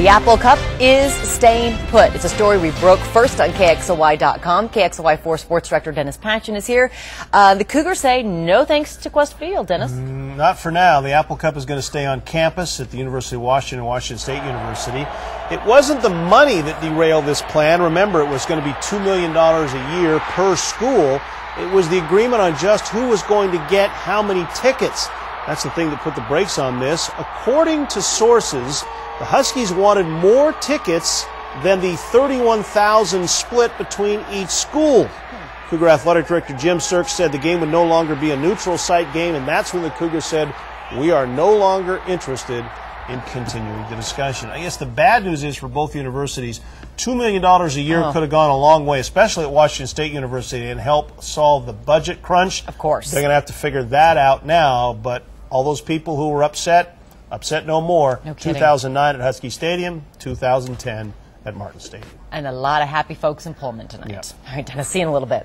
The Apple Cup is staying put. It's a story we broke first on KXLY.com. KXLY4 Sports Director Dennis Patchin is here. Uh, the Cougars say no thanks to Qwest Field, Dennis. Mm, not for now. The Apple Cup is going to stay on campus at the University of Washington, and Washington State University. It wasn't the money that derailed this plan. Remember, it was going to be $2 million a year per school. It was the agreement on just who was going to get how many tickets. That's the thing that put the brakes on this. According to sources, the Huskies wanted more tickets than the 31,000 split between each school. Cougar Athletic Director Jim Sterk said the game would no longer be a neutral site game, and that's when the Cougars said, We are no longer interested in continuing the discussion. I guess the bad news is for both universities, $2 million a year Oh. could have gone a long way, especially at Washington State University, and help solve the budget crunch. Of course. They're going to have to figure that out now, but all those people who were upset, upset no more. No kidding. 2009 at Husky Stadium, 2010 at Martin Stadium. And a lot of happy folks in Pullman tonight. Yeah. All right, Dennis, see you in a little bit.